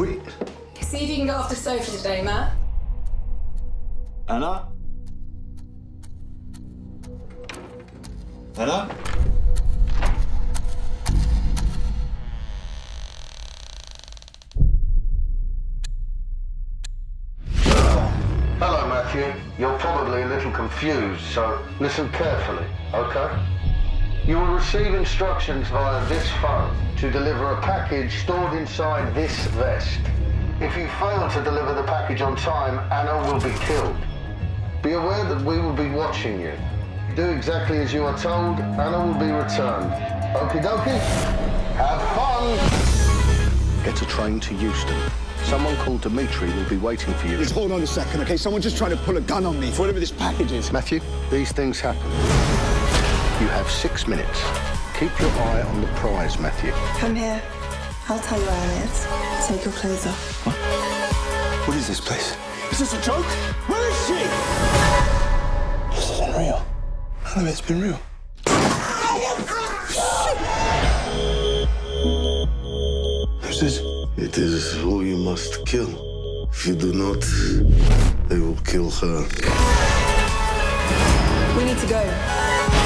Wait. See if you can get off the sofa today, Matt. Anna? Anna? Hello, Matthew. You're probably a little confused, so listen carefully, okay? You will receive instructions via this phone to deliver a package stored inside this vest. If you fail to deliver the package on time, Anna will be killed. Be aware that we will be watching you. Do exactly as you are told, Anna will be returned. Okie dokie? Have fun! Get a train to Euston. Someone called Dimitri will be waiting for you. Just hold on a second, okay? Someone's just trying to pull a gun on me for whatever this package is. Matthew, these things happen. You have six minutes. Keep your eye on the prize, Matthew. Come here. I'll tell you where it is. Take your clothes off. What? What is this place? Is this a joke? Where is she? This isn't real. None of it's been real. Who's this? It is who you must kill. If you do not, they will kill her. We need to go.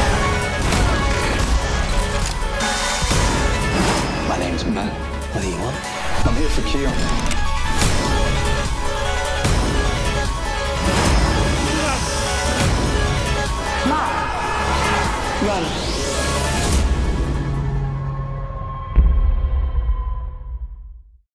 What do you want? I'm here for Keon. Run.